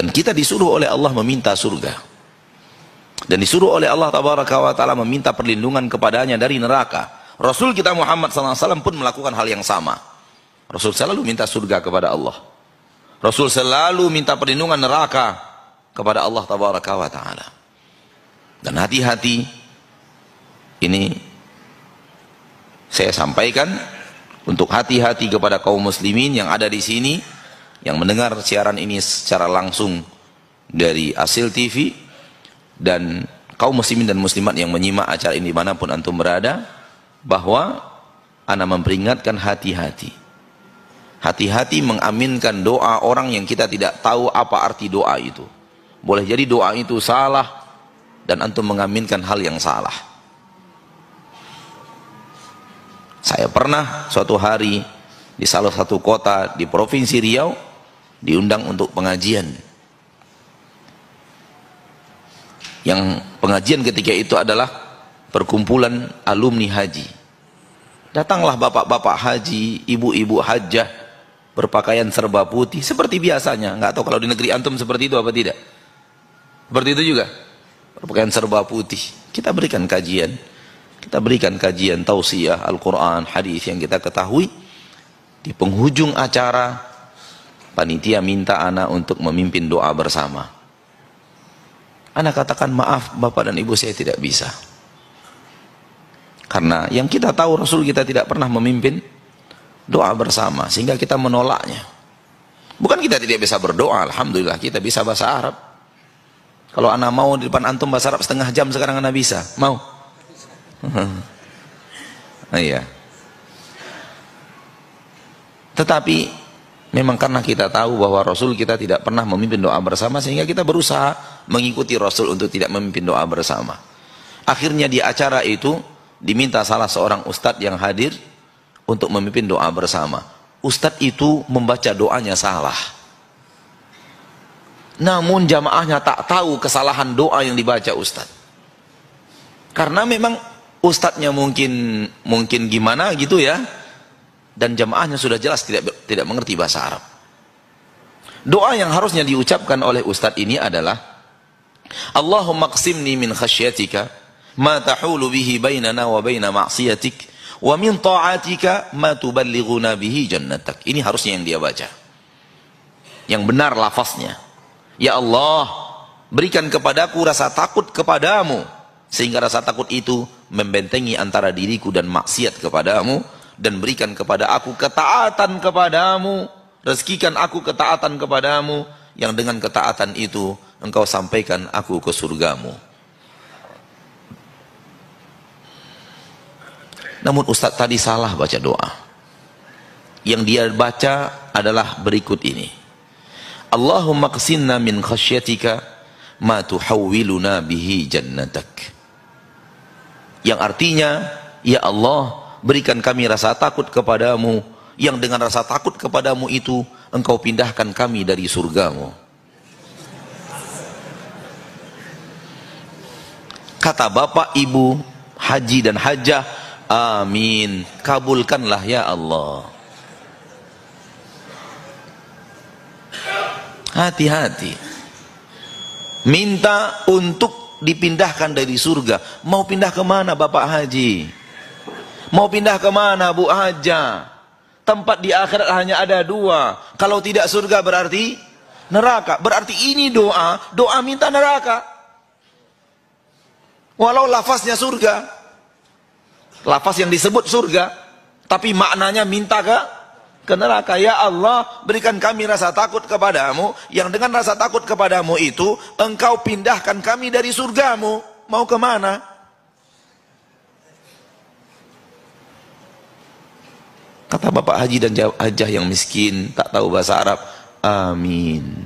Dan kita disuruh oleh Allah meminta surga. Dan disuruh oleh Allah taala meminta perlindungan kepadanya dari neraka. Rasul kita Muhammad SAW pun melakukan hal yang sama. Rasul selalu minta surga kepada Allah. Rasul selalu minta perlindungan neraka kepada Allah taala. Dan hati-hati ini saya sampaikan untuk hati-hati kepada kaum muslimin yang ada di sini yang mendengar siaran ini secara langsung dari Asil TV dan kaum muslimin dan muslimat yang menyimak acara ini di mana pun antum berada bahwa ana memperingatkan hati-hati. Hati-hati mengaminkan doa orang yang kita tidak tahu apa arti doa itu. Boleh jadi doa itu salah dan antum mengaminkan hal yang salah. Saya pernah suatu hari di salah satu kota di provinsi Riau diundang untuk pengajian. Yang pengajian ketika itu adalah perkumpulan alumni haji. Datanglah bapak-bapak haji ibu-ibu hajah berpakaian serba putih seperti biasanya. Nggak tahu kalau di negeri antum seperti itu apa tidak. Seperti itu juga. Berpakaian serba putih. Kita berikan kajian. Kita berikan kajian tausiah Al-Quran hadis yang kita ketahui di penghujung acara panitia minta anak untuk memimpin doa bersama. Anak katakan maaf bapak dan ibu saya tidak bisa. Karena yang kita tahu Rasul kita tidak pernah memimpin doa bersama sehingga kita menolaknya. Bukan kita tidak bisa berdoa, alhamdulillah kita bisa bahasa Arab. Kalau anak mau di depan antum bahasa Arab setengah jam sekarang anak bisa, mau? iya. Tetapi Memang karena kita tahu bahwa Rasul kita tidak pernah memimpin doa bersama sehingga kita berusaha mengikuti Rasul untuk tidak memimpin doa bersama. Akhirnya di acara itu diminta salah seorang ustadz yang hadir untuk memimpin doa bersama. Ustadz itu membaca doanya salah. Namun jamaahnya tak tahu kesalahan doa yang dibaca ustadz. Karena memang ustadznya mungkin mungkin gimana gitu ya dan jamaahnya sudah jelas tidak tidak mengerti bahasa Arab. Doa yang harusnya diucapkan oleh ustadz ini adalah Allahumma qsimni min khasyatika ma tahulu bihi bainana wa baina ma'siyatik wa min ta'atika ma tuballighuna bihi jannatak. Ini harusnya yang dia baca. Yang benar lafaznya. Ya Allah, berikan kepadaku rasa takut kepadamu sehingga rasa takut itu membentengi antara diriku dan maksiat kepadamu dan berikan kepada aku ketaatan kepadamu. Rezekikan aku ketaatan kepadamu yang dengan ketaatan itu engkau sampaikan aku ke surgamu. Namun Ustadz tadi salah baca doa. Yang dia baca adalah berikut ini. Allahumma qsinna min khasyatika ma tuhawwiluna bihi jannatak. Yang artinya ya Allah berikan kami rasa takut kepadamu yang dengan rasa takut kepadamu itu engkau pindahkan kami dari surgamu. Kata bapak ibu haji dan hajah amin. Kabulkanlah ya Allah. Hati-hati. Minta untuk dipindahkan dari surga. Mau pindah ke mana bapak haji Mau pindah ke mana Bu Haja? Tempat di akhirat hanya ada dua. Kalau tidak surga berarti neraka. Berarti ini doa, doa minta neraka. Walau lafaznya surga. Lafaz yang disebut surga. Tapi maknanya minta ke ke neraka. Ya Allah, berikan kami rasa takut kepadamu. Yang dengan rasa takut kepadamu itu, engkau pindahkan kami dari surgamu. Mau ke mana? Kata bapak haji dan hajah yang miskin, tak tahu bahasa Arab, amin.